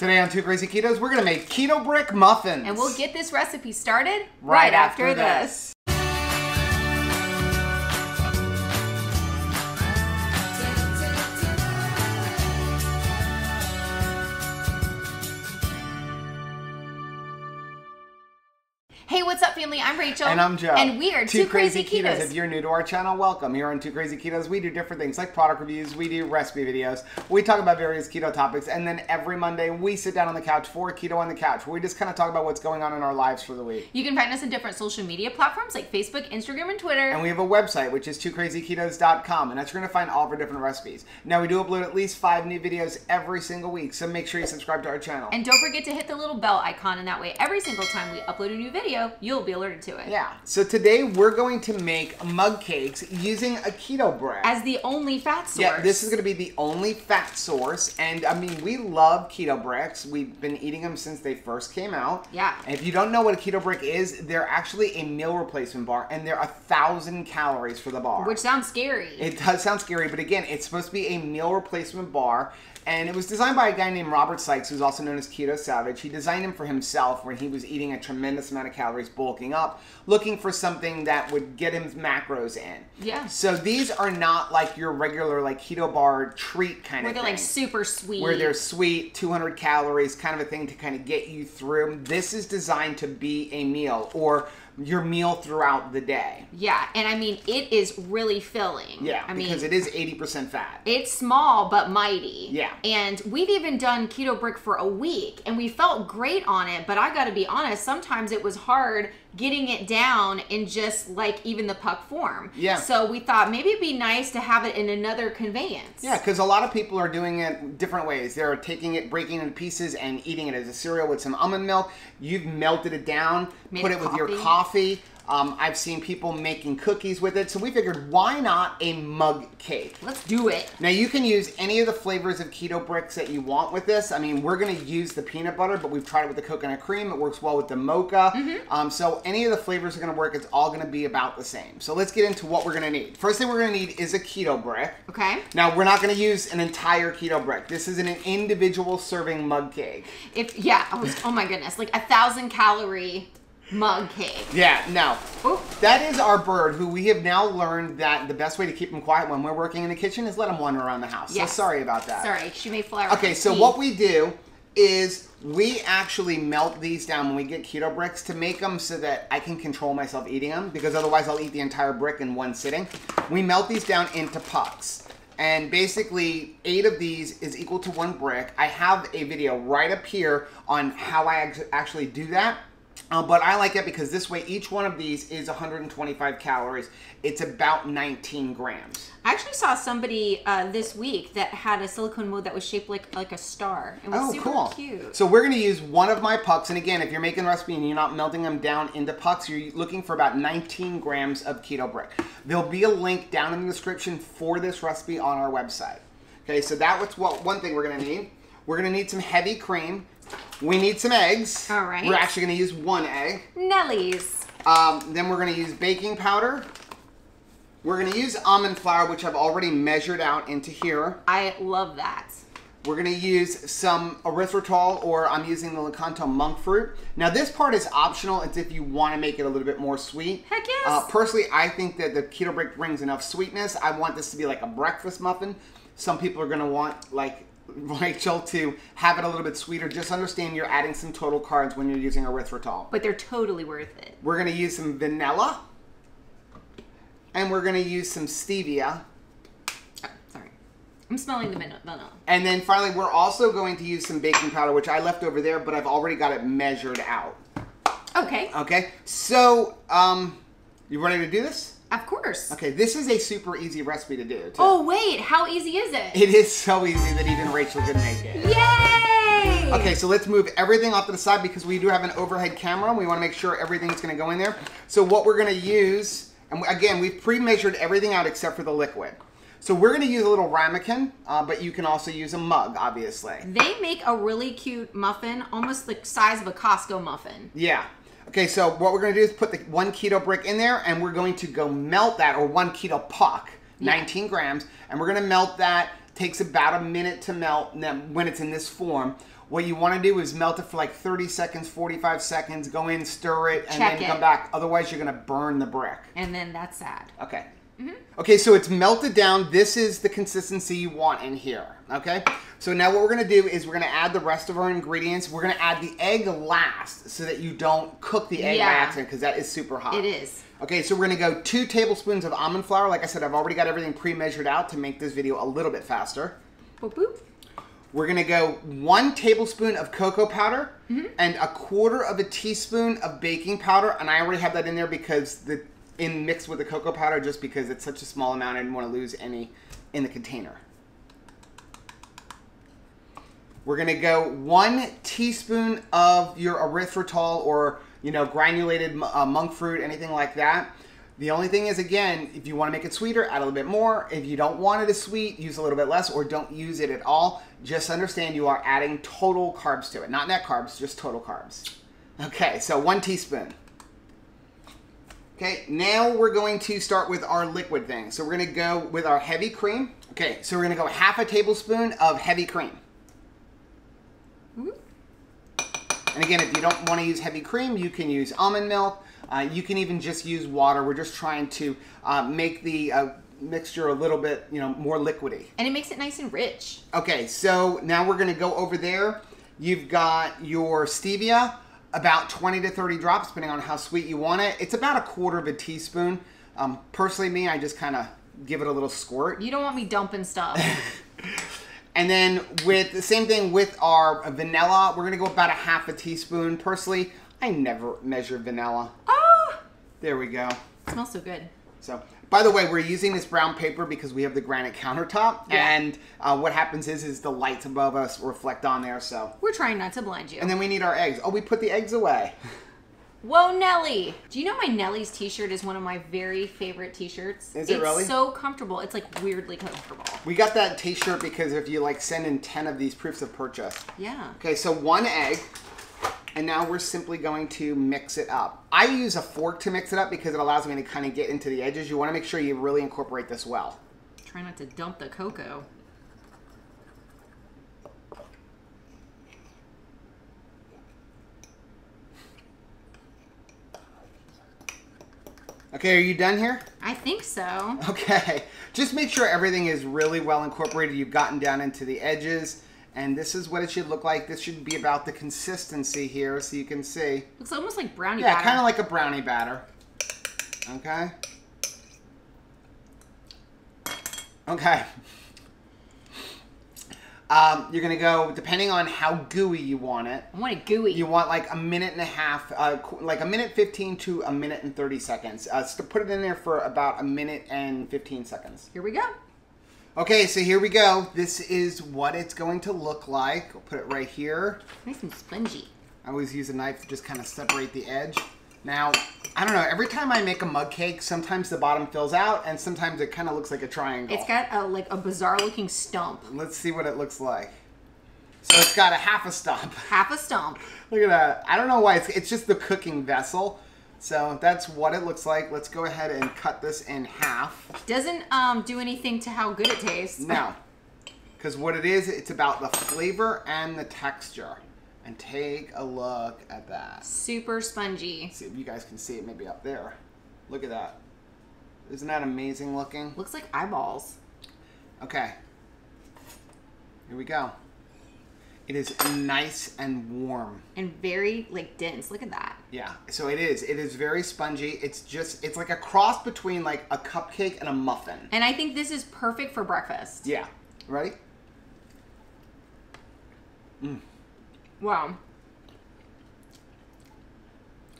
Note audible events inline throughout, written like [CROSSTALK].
Today on Two Crazy Ketos, we're gonna make keto brick muffins. And we'll get this recipe started Right right, after after, this. this. I'm Rachel. And I'm Joe. And we are Two, Crazy, Ketos. If you're new to our channel, welcome. Here on Two Crazy Ketos, we do different things like product reviews, we do recipe videos, we talk about various keto topics, and then every Monday we sit down on the couch for Keto on the Couch, where we just kind of talk about what's going on in our lives for the week. You can find us on different social media platforms like Facebook, Instagram, and Twitter. And we have a website, which is twocrazyketos.com, and that's where you're going to find all of our different recipes. Now, we do upload at least five new videos every single week, so make sure you subscribe to our channel. And don't forget to hit the little bell icon, and that way, every single time we upload a new video, you'll be alerted to it. yeah, so today we're going to make mug cakes using a keto brick. As the only fat source. Yeah, this is going to be the only fat source. And I mean, we love keto bricks. We've been eating them since they first came out. Yeah. And if you don't know what a keto brick is, they're actually a meal replacement bar, and they're a thousand calories for the bar. Which sounds scary. It does sound scary, but again, it's supposed to be a meal replacement bar. And it was designed by a guy named Robert Sykes, who's also known as Keto Savage. He designed him for himself when he was eating a tremendous amount of calories, bulking up, looking for something that would get him macros in. Yeah. So these are not like your regular like keto bar treat kind Where of they're thing. like super sweet. where they're sweet, 200 calories, kind of a thing to kind of get you through. This is designed to be a meal or your meal throughout the day. Yeah, and I mean, it is really filling. Yeah, I mean, because it is 80% fat. It's small but mighty. Yeah. And we've even done keto brick for a week and we felt great on it, but I got to be honest, sometimes it was hard getting it down in just like even the puck form. Yeah. So we thought maybe it'd be nice to have it in another conveyance. Yeah, because a lot of people are doing it different ways. They're taking it, breaking it into pieces, and eating it as a cereal with some almond milk. You've melted it down, Made put it it with your coffee. Um, I've seen people making cookies with it. So we figured, why not a mug cake? Let's do it. Now you can use any of the flavors of keto bricks that you want with this. I mean, we're gonna use the peanut butter, but we've tried it with the coconut cream. It works well with the mocha. Mm-hmm. Um, so any of the flavors are gonna work. It's all gonna be about the same. So let's get into what we're gonna need. First thing we're gonna need is a keto brick. Okay. Now we're not gonna use an entire keto brick. This is an individual serving mug cake. If yeah, oh, oh my goodness, like a thousand calorie mug cake. Yeah, no. That is our bird who we have now learned that the best way to keep him quiet when we're working in the kitchen is let him wander around the house. Yes. So sorry about that. sorry, she may fly. around Okay, so what we do is we actually melt these down when we get keto bricks to make them so that I can control myself eating them because otherwise I'll eat the entire brick in one sitting. We melt these down into pucks. And basically, eight of these is equal to one brick. I have a video right up here on how I actually do that. Uh, but I like that because this way, each one of these is 125 calories. It's about 19 grams. I actually saw somebody uh, this week that had a silicone mold that was shaped like like a star. It was Oh, super cool. cute. So we're going to use one of my pucks. And again, if you're making a recipe and you're not melting them down into pucks, you're looking for about 19 grams of keto brick. There'll be a link down in the description for this recipe on our website. Okay, so that was what one thing we're going to need. We're going to need some heavy cream. We need some eggs. All right. We're actually going to use one egg. Nellies. Um, then we're going to use baking powder. We're going to use almond flour, which I've already measured out into here. I love that. We're gonna use some erythritol or I'm using the Lakanto monk fruit. Now this part is optional. It's if you wanna make it a little bit more sweet. Heck yes. Uh, personally, I think that the keto brick brings enough sweetness. I want this to be like a breakfast muffin. Some people are gonna want like Rachel to have it a little bit sweeter. Just understand you're adding some total carbs when you're using erythritol. But they're totally worth it. We're gonna use some vanilla. And we're gonna use some stevia. Oh, sorry. I'm smelling the vanilla. And then finally, we're also going to use some baking powder, which I left over there, but I've already got it measured out. Okay. Okay, so um, you ready to do this? Of course. Okay, this is a super easy recipe to do. Too. Oh wait, how easy is it? It is so easy that even Rachel can make it. Yay! Okay, so let's move everything off to the side because we do have an overhead camera. And we want to make sure everything's going to go in there. So what we're going to use, and again, we've pre-measured everything out except for the liquid. So we're going to use a little ramekin, uh, but you can also use a mug, obviously. They make a really cute muffin, almost the size of a Costco muffin. Yeah. Okay, so what we're going to do is put the one keto brick in there, and we're going to go melt that, or one keto puck, Yeah. 19 grams, and we're going to melt that. Takes about a minute to melt when it's in this form. What you want to do is melt it for like 30 seconds, 45 seconds, go in, stir it, and Check then it. come back. Otherwise, you're going to burn the brick. And then that's sad. Okay. Mm-hmm. Okay, so it's melted down. This is the consistency you want in here. Okay. So now what we're gonna do is we're gonna add the rest of our ingredients. We're gonna add the egg last, so that you don't cook the egg by accident, because that is super hot. It is. Okay, so we're gonna go two tablespoons of almond flour. Like I said, I've already got everything pre-measured out to make this video a little bit faster. Boop, boop. We're gonna go one tablespoon of cocoa powder Mm-hmm. and a quarter of a teaspoon of baking powder, and I already have that in there because the in mixed with the cocoa powder, just because it's such a small amount, I didn't want to lose any in the container. We're gonna go one teaspoon of your erythritol or you know granulated uh, monk fruit, anything like that. The only thing is, again, if you want to make it sweeter, add a little bit more. If you don't want it as sweet, use a little bit less, or don't use it at all. Just understand you are adding total carbs to it, not net carbs, just total carbs. Okay, so one teaspoon. Okay, now we're going to start with our liquid thing. So we're going to go with our heavy cream. Okay, so we're going to go half a tablespoon of heavy cream. And again, if you don't want to use heavy cream, you can use almond milk. Uh, you can even just use water. We're just trying to uh, make the uh, mixture a little bit, you know, more liquidy. And it makes it nice and rich. Okay, so now we're going to go over there. You've got your stevia, about 20 to 30 drops, depending on how sweet you want it. It's about a quarter of a teaspoon. Um, personally, me, I just kind of give it a little squirt. You don't want me dumping stuff. [LAUGHS] And then with the same thing with our vanilla, we're gonna go about a half a teaspoon. Personally, I never measure vanilla. oh, There we go. it smells so good. So, by the way, we're using this brown paper because we have the granite countertop, Yeah. and uh, what happens is, is the lights above us reflect on there. So, We're trying not to blind you. and then we need our eggs. Oh, we put the eggs away. Whoa, Nelly! Do you know my Nellie's t-shirt is one of my very favorite t-shirts? Is it it's really? so comfortable. It's like weirdly comfortable. We got that T-shirt because if you like send in ten of these proofs of purchase. Yeah. Okay, so one egg, and now we're simply going to mix it up. I use a fork to mix it up because it allows me to kind of get into the edges. You want to make sure you really incorporate this well. Try not to dump the cocoa. Okay, are you done here? I think so. [LAUGHS] Okay, just make sure everything is really well incorporated. You've gotten down into the edges, and this is what it should look like. This should be about the consistency here, so you can see. Looks almost like brownie Yeah, batter. kind of like a brownie batter. Okay. Okay. [LAUGHS] Um, you're gonna go depending on how gooey you want it. I want it gooey. You want like a minute and a half, uh, like a minute 15 to a minute and 30 seconds. Uh, so put it in there for about a minute and 15 seconds. Here we go. Okay, so here we go. This is what it's going to look like. I'll put it right here. Nice and spongy. I always use a knife to just kind of separate the edge. Now, I don't know, every time I make a mug cake, sometimes the bottom fills out and sometimes it kind of looks like a triangle. It's got a like a bizarre looking stump. Let's see what it looks like. So it's got a half a stump. Half a stump. [LAUGHS] Look at that. I don't know why, it's, it's just the cooking vessel. So that's what it looks like. Let's go ahead and cut this in half. Doesn't um do anything to how good it tastes. No. Because what it is, it's about the flavor and the texture. And take a look at that. Super spongy. see if you guys can see it maybe up there. Look at that. Isn't that amazing looking? Looks like eyeballs. Okay. Here we go. It is nice and warm. And very like dense. Look at that. Yeah. So it is. It is very spongy. It's just it's like a cross between like a cupcake and a muffin. And I think this is perfect for breakfast. Yeah. Ready? Mm. Wow.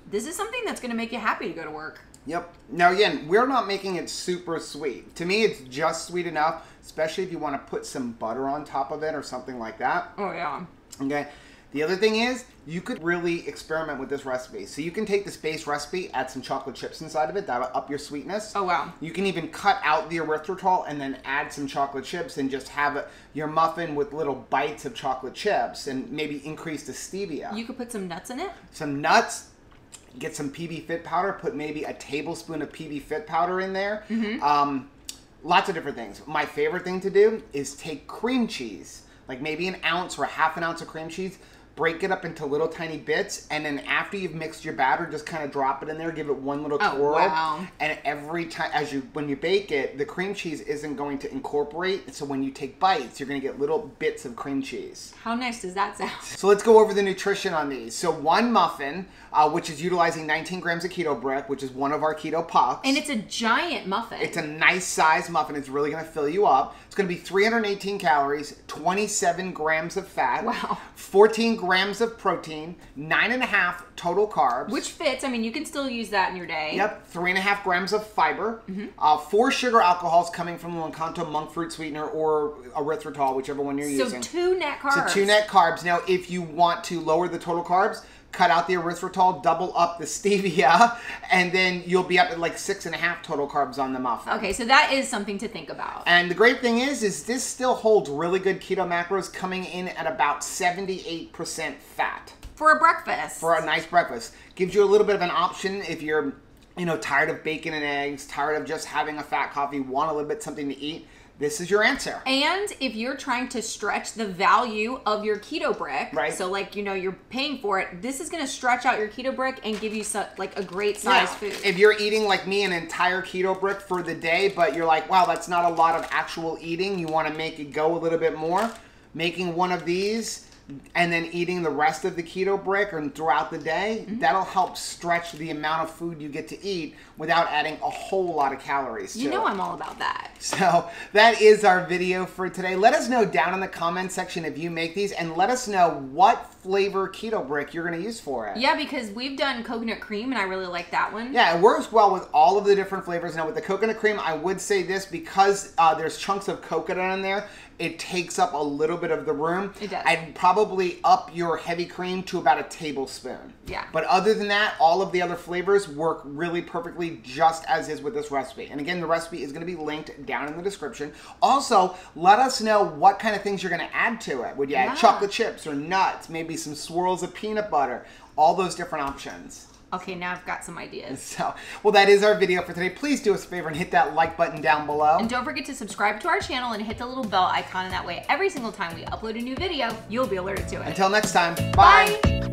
This is something that's going to make you happy to go to work. Yep. Now again, we're not making it super sweet. To me, it's just sweet enough, especially if you want to put some butter on top of it or something like that. Oh yeah. Okay. The other thing is, you could really experiment with this recipe. So you can take this base recipe, add some chocolate chips inside of it, that'll up your sweetness. Oh wow. You can even cut out the erythritol and then add some chocolate chips and just have a, your muffin with little bites of chocolate chips and maybe increase the stevia. You could put some nuts in it. some nuts, get some PB Fit powder, put maybe a tablespoon of PB Fit powder in there. Um, lots of different things. My favorite thing to do is take cream cheese. like maybe an ounce or a half an ounce of cream cheese. Break it up into little tiny bits, and then after you've mixed your batter, just kind of drop it in there, give it one little Oh, twirl, wow. and every time as you when you bake it, the cream cheese isn't going to incorporate. So when you take bites, you're going to get little bits of cream cheese. How nice does that sound? So let's go over the nutrition on these. So one muffin, uh, which is utilizing 19 grams of keto brick, which is one of our keto pucks. And it's a giant muffin. It's a nice size muffin. It's really going to fill you up. It's going to be 318 calories, 27 grams of fat, Wow. 14 grams of protein, nine and a half total carbs. which fits. I mean, you can still use that in your day. Yep, three and a half grams of fiber, Mm-hmm. uh, four sugar alcohols coming from the Lakanto monk fruit sweetener or erythritol, whichever one you're using. So two net carbs. So two net carbs. Now, if you want to lower the total carbs, cut out the erythritol, double up the stevia, [LAUGHS] and then you'll be up at like six and a half total carbs on the muffin. Okay, so that is something to think about. And the great thing is, is this still holds really good keto macros, coming in at about seventy-eight percent fat For a breakfast. for a nice breakfast. Gives you a little bit of an option if you're, you know, tired of bacon and eggs, tired of just having a fat coffee, want a little bit something to eat. This is your answer. And if you're trying to stretch the value of your keto brick, Right. so like you know you're paying for it, this is going to stretch out your keto brick and give you su- like a great size Yeah. food. If you're eating like me an entire keto brick for the day, but you're like, wow, that's not a lot of actual eating, you want to make it go a little bit more, making one of these and then eating the rest of the keto brick and throughout the day, Mm-hmm. that'll help stretch the amount of food you get to eat without adding a whole lot of calories. you know it. I'm all about that. So that is our video for today. Let us know down in the comment section if you make these and let us know what flavor keto brick you're going to use for it. Yeah, because we've done coconut cream and I really like that one. Yeah, it works well with all of the different flavors. Now, with the coconut cream, I would say this because uh, there's chunks of coconut in there, it takes up a little bit of the room. It does. I'd probably up your heavy cream to about a tablespoon. Yeah. But other than that, all of the other flavors work really perfectly just as is with this recipe. And again, the recipe is going to be linked down in the description. Also, let us know what kind of things you're going to add to it. Would you add Yeah. chocolate chips or nuts, maybe some swirls of peanut butter, all those different options. Okay, now I've got some ideas. [LAUGHS] So, well, that is our video for today. Please do us a favor and hit that like button down below. And don't forget to subscribe to our channel and hit the little bell icon, and that way every single time we upload a new video, you'll be alerted to it. Until next time, bye. Bye.